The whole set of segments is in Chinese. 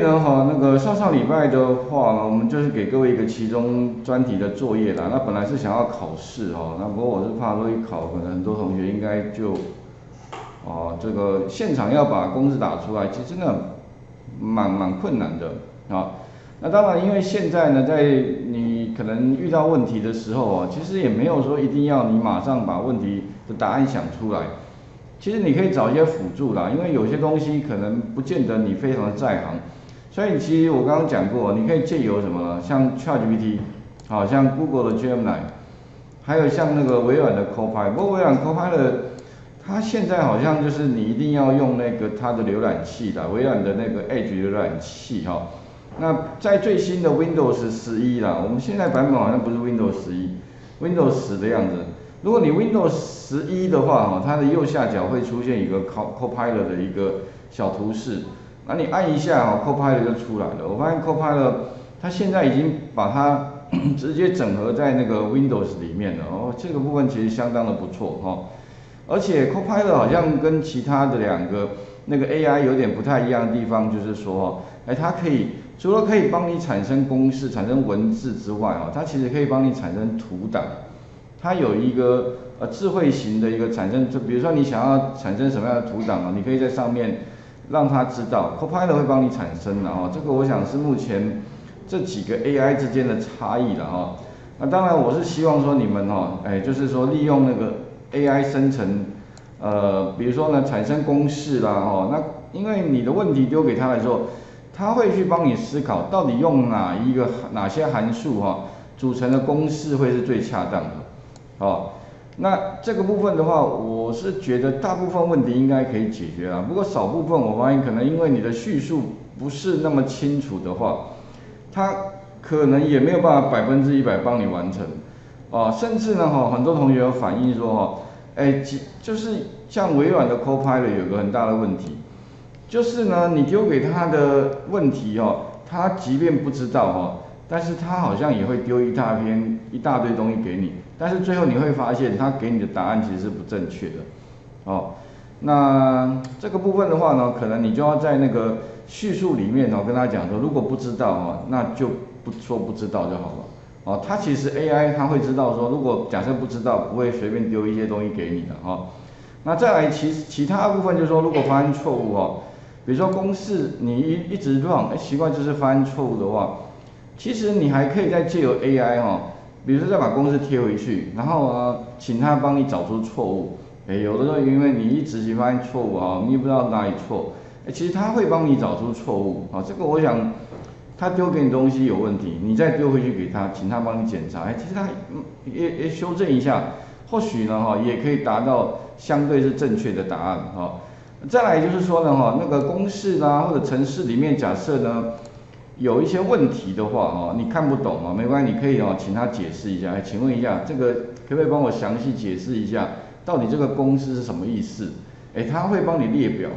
呢哈，那个上上礼拜的话呢，我们就是给各位一个期中专题的作业啦。那本来是想要考试哈，那不过我是怕说一考，可能很多同学应该就，哦，这个现场要把公式打出来，其实真的蛮蛮困难的啊。那当然，因为现在呢，在你可能遇到问题的时候啊，其实也没有说一定要你马上把问题的答案想出来。其实你可以找一些辅助啦，因为有些东西可能不见得你非常的在行。所以其实我刚刚讲过，你可以借由什么呢，像 ChatGPT，好像 Google 的 Gemini，还有像那个微软的 Copilot。不过微软 Copilot，它现在好像就是你一定要用那个它的浏览器的，微软的那个 Edge 浏览器哈。那在最新的 Windows 十一啦，我们现在版本好像不是 Windows 十一，Windows 十的样子。如果你 Windows 十一的话哈，它的右下角会出现一个 Copilot 的一个小图示。那你按一下哦，Copilot 就出来了。我发现 Copilot 它现在已经把它 直接整合在那个 Windows 里面了哦，这个部分其实相当的不错哈。而且 Copilot 好像跟其他的两个那个 AI 有点不太一样的地方，就是说，哎，它可以除了可以帮你产生公式、产生文字之外哦，它其实可以帮你产生图档。它有一个呃智慧型的一个产生，就比如说你想要产生什么样的图档啊，你可以在上面。让他知道，Copilot 会帮你产生的哈，这个我想是目前这几个 AI 之间的差异了哈。那当然我是希望说你们哈，哎，就是说利用那个 AI 生成，呃，比如说呢产生公式啦哦，那因为你的问题丢给他来说，他会去帮你思考到底用哪一个哪些函数哈组成的公式会是最恰当的，哦。那这个部分的话，我是觉得大部分问题应该可以解决啊。不过少部分我发现可能因为你的叙述不是那么清楚的话，它可能也没有办法百分之一百帮你完成啊。甚至呢哈，很多同学有反映说哈，哎，就是像微软的 Copilot 有个很大的问题，就是呢你丢给他的问题哦，他即便不知道哈。但是他好像也会丢一大篇一大堆东西给你，但是最后你会发现他给你的答案其实是不正确的，哦，那这个部分的话呢，可能你就要在那个叙述里面哦跟他讲说，如果不知道哦，那就不说不知道就好了，哦，他其实 AI 他会知道说，如果假设不知道，不会随便丢一些东西给你的哈，那再来其其他部分就是说，如果发现错误哦，比如说公式你一一直乱，哎习惯就是发现错误的话。其实你还可以再借由 AI 哈，比如说再把公式贴回去，然后呢，请他帮你找出错误。哎，有的时候因为你一执行发现错误啊，你也不知道哪里错，哎，其实他会帮你找出错误啊。这个我想，他丢给你东西有问题，你再丢回去给他，请他帮你检查。哎，其实他也也修正一下，或许呢哈，也可以达到相对是正确的答案哈。再来就是说呢哈，那个公式啦或者程式里面假设呢。有一些问题的话，哦，你看不懂啊，没关系，你可以哦，请他解释一下。哎，请问一下，这个可不可以帮我详细解释一下，到底这个公式是什么意思？哎，他会帮你列表。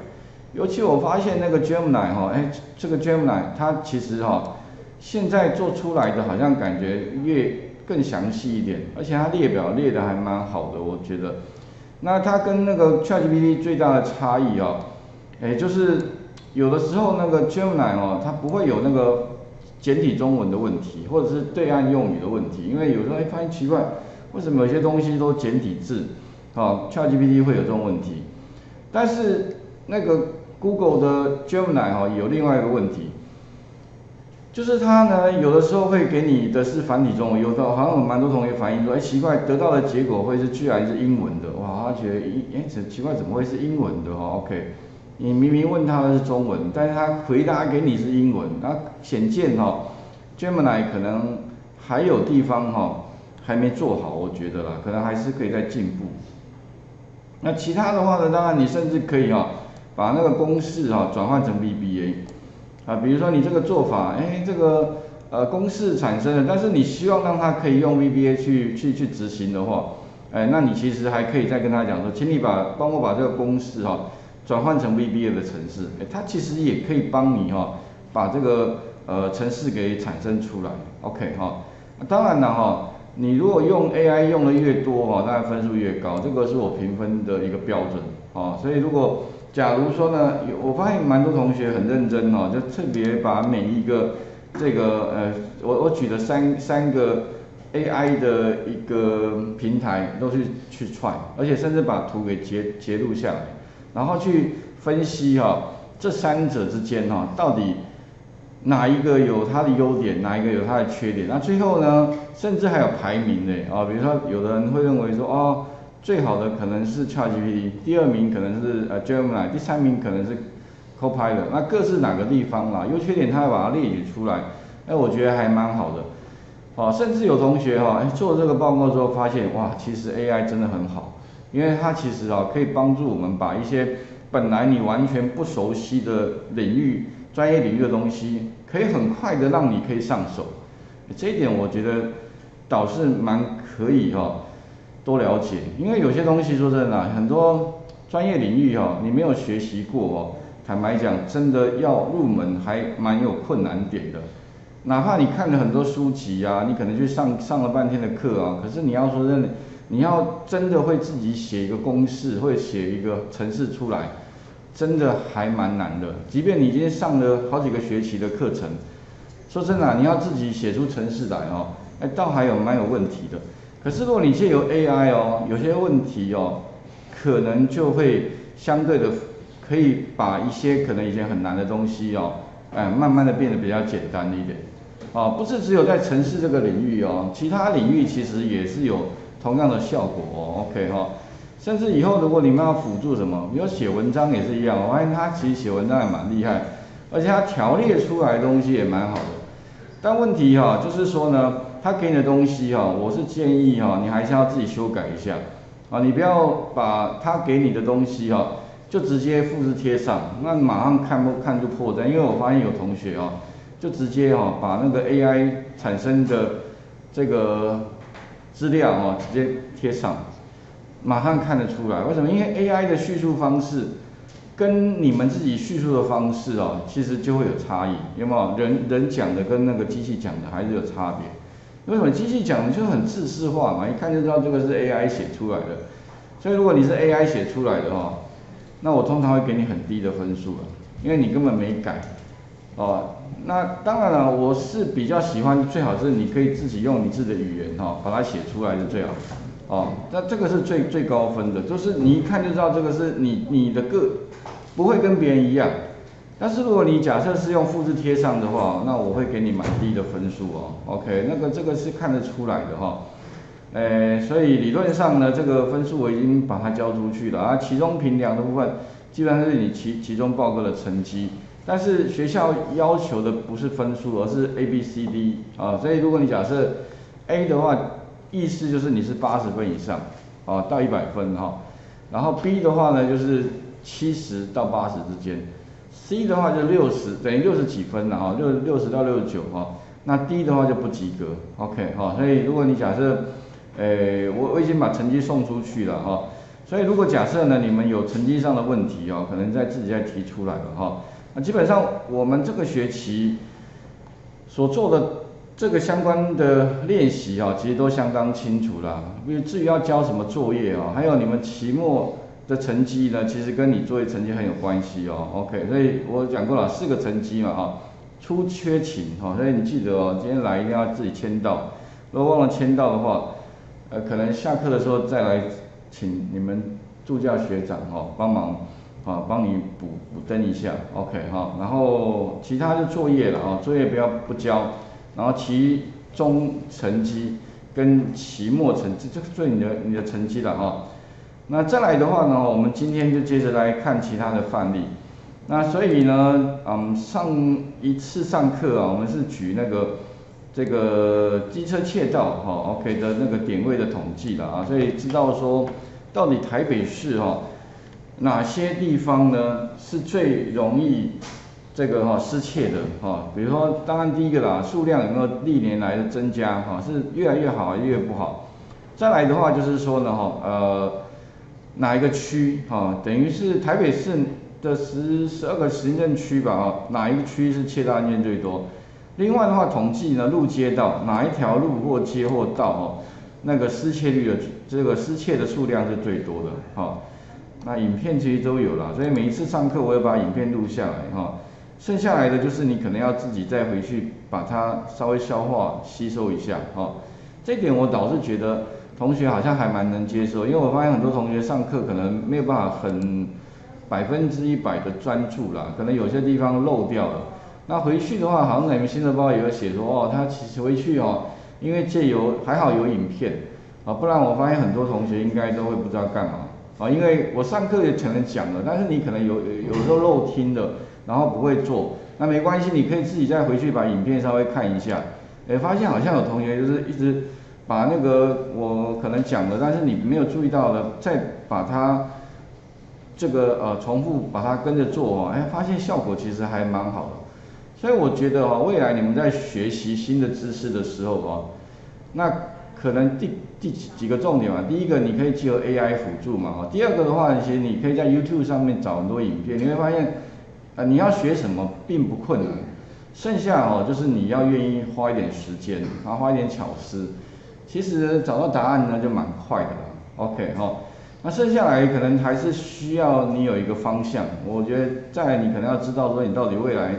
尤其我发现那个 Gemini 哈，哎，这个 Gemini 它其实哈，现在做出来的好像感觉越更详细一点，而且它列表列的还蛮好的，我觉得。那它跟那个 ChatGPT 最大的差异啊，哎，就是。有的时候那个 Gemini 哦，它不会有那个简体中文的问题，或者是对岸用语的问题，因为有时候哎发现奇怪，为什么有些东西都简体字？好，ChatGPT 会有这种问题，但是那个 Google 的 Gemini 哈有另外一个问题，就是它呢有的时候会给你的是繁体中文，有的好像有蛮多同学反映说，哎奇怪，得到的结果会是居然是英文的，哇，他觉得英哎奇怪怎么会是英文的哈？OK。你明明问他的是中文，但是他回答给你是英文，那显见哈，Gemini 可能还有地方哈还没做好，我觉得啦，可能还是可以再进步。那其他的话呢，当然你甚至可以哈把那个公式哈转换成 VBA 啊，比如说你这个做法，哎，这个呃公式产生了，但是你希望让它可以用 VBA 去去去执行的话，哎，那你其实还可以再跟他讲说，请你把帮我把这个公式哈。转换成 VBA 的程式，哎，它其实也可以帮你哈，把这个呃程式给产生出来，OK 哈。当然了哈，你如果用 AI 用的越多哈，当然分数越高，这个是我评分的一个标准啊。所以如果假如说呢，我发现蛮多同学很认真哦，就特别把每一个这个呃，我我举了三三个 AI 的一个平台都去去串，而且甚至把图给截截录下来，然后去分析哈，这三者之间哈，到底哪一个有它的优点，哪一个有它的缺点？那最后呢，甚至还有排名的啊，比如说有的人会认为说哦。最好的可能是 ChatGPT，第二名可能是呃 Gemini，第三名可能是 Copilot，那各是哪个地方啦？优缺点他会把它列举出来，哎，我觉得还蛮好的。哦，甚至有同学哈，做这个报告之后发现，哇，其实 AI 真的很好，因为它其实啊可以帮助我们把一些本来你完全不熟悉的领域、专业领域的东西，可以很快的让你可以上手。这一点我觉得倒是蛮可以哈。多了解，因为有些东西说真的，很多专业领域哈，你没有学习过哦，坦白讲，真的要入门还蛮有困难点的。哪怕你看了很多书籍啊，你可能去上上了半天的课啊，可是你要说真的，你要真的会自己写一个公式，会写一个程式出来，真的还蛮难的。即便你今天上了好几个学期的课程，说真的，你要自己写出程式来哦，哎，倒还有蛮有问题的。可是如果你借由 AI 哦，有些问题哦，可能就会相对的可以把一些可能以前很难的东西哦，哎，慢慢的变得比较简单一点。哦，不是只有在城市这个领域哦，其他领域其实也是有同样的效果哦。OK 哈，甚至以后如果你们要辅助什么，比如写文章也是一样，我发现他其实写文章也蛮厉害，而且他条列出来的东西也蛮好的。但问题哈，就是说呢。他给你的东西哈，我是建议哈，你还是要自己修改一下啊，你不要把他给你的东西哈，就直接复制贴上，那马上看不看就破绽。因为我发现有同学啊，就直接哈把那个 AI 产生的这个资料啊直接贴上，马上看得出来。为什么？因为 AI 的叙述方式跟你们自己叙述的方式哦，其实就会有差异，有没有？人人讲的跟那个机器讲的还是有差别。为什么机器讲的就很自式化嘛？一看就知道这个是 AI 写出来的。所以如果你是 AI 写出来的哦，那我通常会给你很低的分数了，因为你根本没改。哦，那当然了，我是比较喜欢，最好是你可以自己用你自己的语言哈，把它写出来是最好。哦，那这个是最最高分的，就是你一看就知道这个是你你的个，不会跟别人一样。但是如果你假设是用复制贴上的话，那我会给你蛮低的分数哦。OK，那个这个是看得出来的哈。诶，所以理论上呢，这个分数我已经把它交出去了啊。其中评量的部分，基本上是你其其中报告的成绩。但是学校要求的不是分数，而是 A、B、C、D 啊。所以如果你假设 A 的话，意思就是你是八十分以上啊，到一百分哈。然后 B 的话呢，就是七十到八十之间。C 的话就六十，等于六十几分了哈，六六十到六十九哈。那 D 的话就不及格，OK 哈。所以如果你假设，诶，我我已经把成绩送出去了哈。所以如果假设呢，你们有成绩上的问题哦，可能在自己再提出来了哈。那基本上我们这个学期所做的这个相关的练习啊，其实都相当清楚了。因为至于要交什么作业啊，还有你们期末。的成绩呢，其实跟你作业成绩很有关系哦。OK，所以我讲过了四个成绩嘛，哈，出缺勤哈，所以你记得哦，今天来一定要自己签到，如果忘了签到的话，呃，可能下课的时候再来请你们助教学长哈帮忙，啊，帮你补补登一下，OK 哈，然后其他的作业了啊，作业不要不交，然后期中成绩跟期末成绩，这个做你的你的成绩了哈。那再来的话呢，我们今天就接着来看其他的范例。那所以呢，嗯，上一次上课啊，我们是举那个这个机车窃盗哈，OK 的那个点位的统计了啊，所以知道说到底台北市哈哪些地方呢是最容易这个哈失窃的哈？比如说，当然第一个啦，数量有没有历年来的增加哈？是越来越好还是越不好？再来的话就是说呢哈，呃。哪一个区哈？等于是台北市的十十二个行政区吧啊？哪一个区是窃盗案件最多？另外的话，统计呢，路街道哪一条路或街或道哦，那个失窃率的这个失窃的数量是最多的哈。那影片其实都有了，所以每一次上课我也把影片录下来哈。剩下来的就是你可能要自己再回去把它稍微消化吸收一下哈。这点我倒是觉得同学好像还蛮能接受，因为我发现很多同学上课可能没有办法很百分之一百的专注啦，可能有些地方漏掉了。那回去的话，好像你们新的报也有写说哦，他其实回去哦，因为借由还好有影片啊，不然我发现很多同学应该都会不知道干嘛啊，因为我上课也可能讲了，但是你可能有有时候漏听的，然后不会做，那没关系，你可以自己再回去把影片稍微看一下，哎，发现好像有同学就是一直把那个我可能讲了，但是你没有注意到的，再把它这个呃重复把它跟着做哦，哎，发现效果其实还蛮好的。所以我觉得哈，未来你们在学习新的知识的时候哦，那可能第第几几个重点嘛？第一个你可以结合 AI 辅助嘛哈。第二个的话，其实你可以在 YouTube 上面找很多影片，你会发现，呃，你要学什么并不困难，剩下哦就是你要愿意花一点时间，然后花一点巧思，其实找到答案呢就蛮快的了。OK 哈，那剩下来可能还是需要你有一个方向。我觉得在你可能要知道说你到底未来。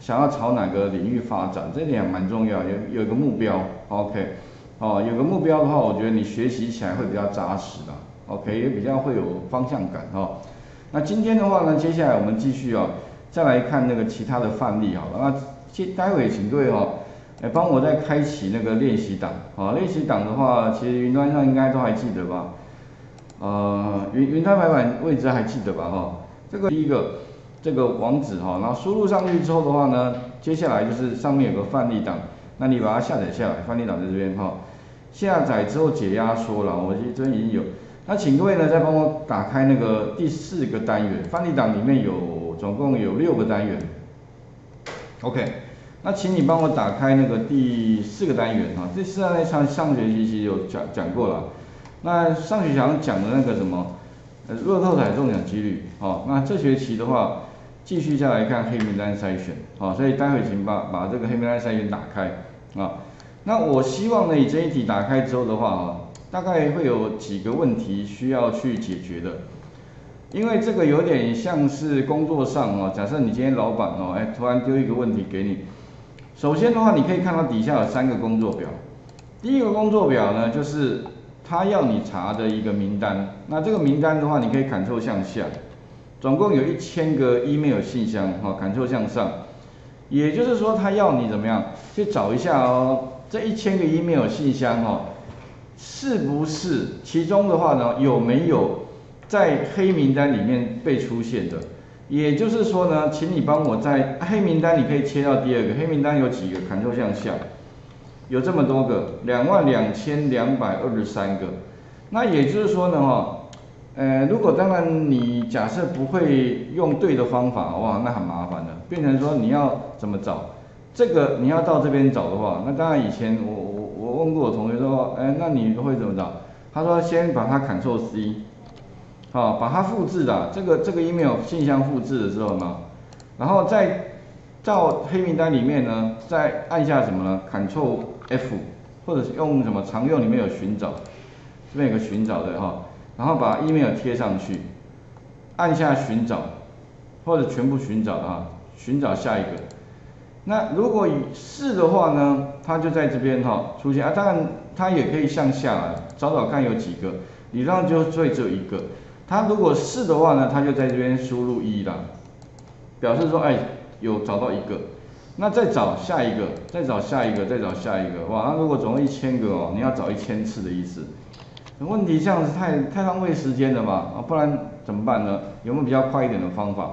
想要朝哪个领域发展，这点蛮重要，有有一个目标，OK，哦，有个目标的话，我觉得你学习起来会比较扎实的，OK，也比较会有方向感哦。那今天的话呢，接下来我们继续哦，再来看那个其他的范例好了。那接待会请各位哦，来帮我再开启那个练习档，啊，练习档的话，其实云端上应该都还记得吧？呃，云云端排版位置还记得吧？哈，这个第一个。这个网址哈，然后输入上去之后的话呢，接下来就是上面有个范例档，那你把它下载下来，范例档在这边哈。下载之后解压缩了，我这边已经有。那请各位呢再帮我打开那个第四个单元，范例档里面有总共有六个单元。OK，那请你帮我打开那个第四个单元哈，这四个上上学期其实有讲讲过了。那上学期讲的那个什么，呃，乐透彩中奖几率，好，那这学期的话。继续下来看黑名单筛选，好，所以待会请把把这个黑名单筛选打开。啊。那我希望呢，你这一题打开之后的话啊，大概会有几个问题需要去解决的，因为这个有点像是工作上哦，假设你今天老板哦，哎，突然丢一个问题给你，首先的话，你可以看到底下有三个工作表，第一个工作表呢，就是他要你查的一个名单，那这个名单的话，你可以 Ctrl 向下。总共有一千个 email 信箱，哈，Ctrl 向上，也就是说，他要你怎么样去找一下哦，这一千个 email 信箱，哈，是不是其中的话呢，有没有在黑名单里面被出现的？也就是说呢，请你帮我在黑名单，你可以切到第二个黑名单有几个？Ctrl 向下，有这么多个，两万两千两百二十三个，那也就是说呢，哈。呃，如果当然你假设不会用对的方法，哇，那很麻烦的，变成说你要怎么找这个你要到这边找的话，那当然以前我我我问过我同学说，哎，那你会怎么找？他说先把它 Ctrl C，好，把它复制的这个这个 email 信箱复制的时候呢，然后再到黑名单里面呢，再按下什么呢？Ctrl F，或者是用什么常用里面有寻找，这边有个寻找的哈。然后把 email 贴上去，按下寻找，或者全部寻找啊，寻找下一个。那如果是的话呢，它就在这边哈出现啊。当然它也可以向下来找找看有几个，理论上就最只有一个。它如果是的话呢，它就在这边输入一了，表示说哎有找到一个。那再找下一个，再找下一个，再找下一个，哇！那如果总共一千个哦，你要找一千次的意思。问题这样子太太浪费时间了嘛，啊，不然怎么办呢？有没有比较快一点的方法？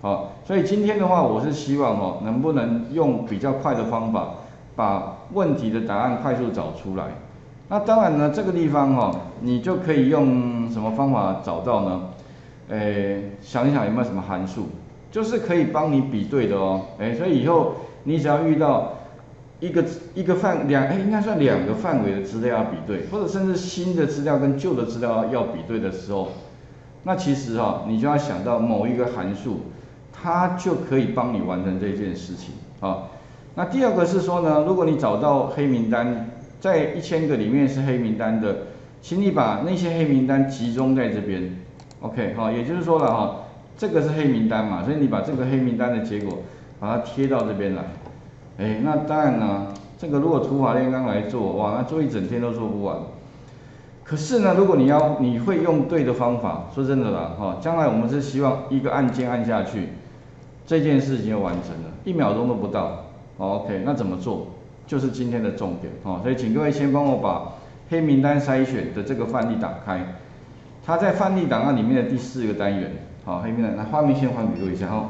好，所以今天的话，我是希望哦，能不能用比较快的方法，把问题的答案快速找出来。那当然呢，这个地方哈，你就可以用什么方法找到呢？诶，想一想有没有什么函数，就是可以帮你比对的哦。诶，所以以后你只要遇到。一个一个范两哎，应该算两个范围的资料要比对，或者甚至新的资料跟旧的资料要比对的时候，那其实哈，你就要想到某一个函数，它就可以帮你完成这件事情啊。那第二个是说呢，如果你找到黑名单，在一千个里面是黑名单的，请你把那些黑名单集中在这边，OK，好，也就是说了哈，这个是黑名单嘛，所以你把这个黑名单的结果把它贴到这边来。哎，那当然呢，这个如果土法炼钢来做，哇，那做一整天都做不完。可是呢，如果你要你会用对的方法，说真的啦，哈，将来我们是希望一个按键按下去，这件事情就完成了，一秒钟都不到。OK，那怎么做？就是今天的重点，哦，所以请各位先帮我把黑名单筛选的这个范例打开，它在范例档案里面的第四个单元，好，黑名单，那画面先换给各位一下哈。